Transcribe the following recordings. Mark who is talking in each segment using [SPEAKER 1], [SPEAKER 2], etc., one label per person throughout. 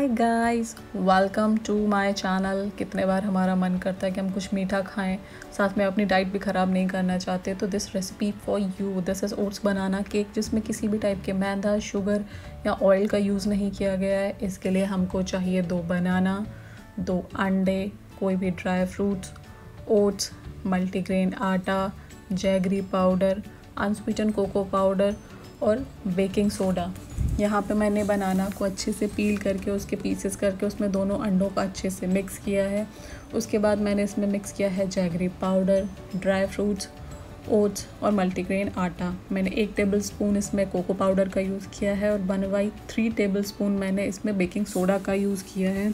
[SPEAKER 1] Hi guys welcome to my channel कितने बार हमारा मन करता है कि हम कुछ मीठा खाएँ। साथ में अपनी डाइट भी ख़राब नहीं करना चाहते तो this recipe for you this is oats banana cake जिसमें किसी भी टाइप के मैदा शुगर या ऑयल का यूज़ नहीं किया गया है। इसके लिए हमको चाहिए दो बनाना दो अंडे, कोई भी ड्राई फ्रूट्स ओट्स मल्टीग्रेन आटा jaggery powder unsweetened cocoa powder और बेकिंग सोडा यहाँ पे मैंने बनाना को अच्छे से पील करके, उसके पीसेस करके, उसमें दोनों अंडों को अच्छे से मिक्स किया है। उसके बाद मैंने इसमें मिक्स किया है jaggery powder dry fruits oats और मल्टीग्रेन आटा। मैंने एक टेबल स्पून इसमें कोको पाउडर का यूज़ किया है और बनवाई थ्री टेबल स्पून मैंने इसमें बेकिंग सोडा का यूज़ किया है।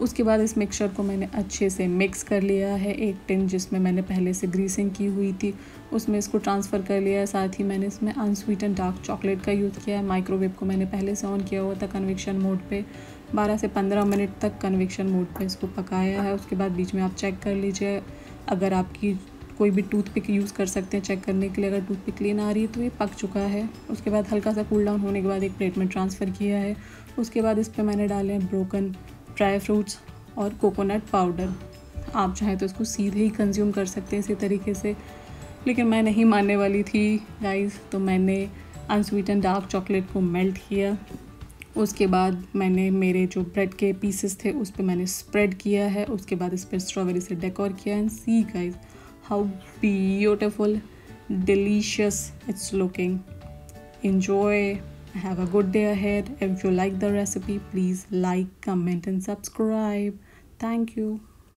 [SPEAKER 1] उसके बाद इस मिक्सचर को मैंने अच्छे से मिक्स कर लिया है। एक टिन जिसमें मैंने पहले से ग्रीसिंग की हुई थी, उसमें इसको ट्रांसफ़र कर लिया है। साथ ही मैंने इसमें अनस्वीटन डार्क चॉकलेट का यूज़ किया है। माइक्रोवेव को मैंने पहले से ऑन किया हुआ था कन्विक्शन मोड पे। 12 से 15 मिनट तक कन्विक्शन मोड पे इसको पकाया है। उसके बाद बीच में आप चेक कर लीजिए। अगर आपकी कोई भी टूथपिक यूज़ कर सकते हैं चेक करने के लिए। अगर टूथपिक क्लीन आ रही है तो ये पक चुका है। उसके बाद हल्का सा कूल डाउन होने के बाद एक प्लेट में ट्रांसफ़र किया है। उसके बाद इस पर मैंने डाले हैं ब्रोकन ड्राई फ्रूट्स और कोकोनट पाउडर। आप चाहें तो इसको सीधे ही कंज्यूम कर सकते हैं इसी तरीके से। लेकिन मैं नहीं मानने वाली थी गाइस तो मैंने अनस्वीटन डार्क चॉकलेट को मेल्ट किया। उसके बाद मैंने मेरे जो ब्रेड के पीसेस थे, उस पर मैंने स्प्रेड किया है। उसके बाद इस पर स्ट्रॉबेरी से डेकोर किया and see guys how beautiful delicious it's looking enjoy! Have a good day ahead. If you like the recipe please like comment and subscribe. Thank you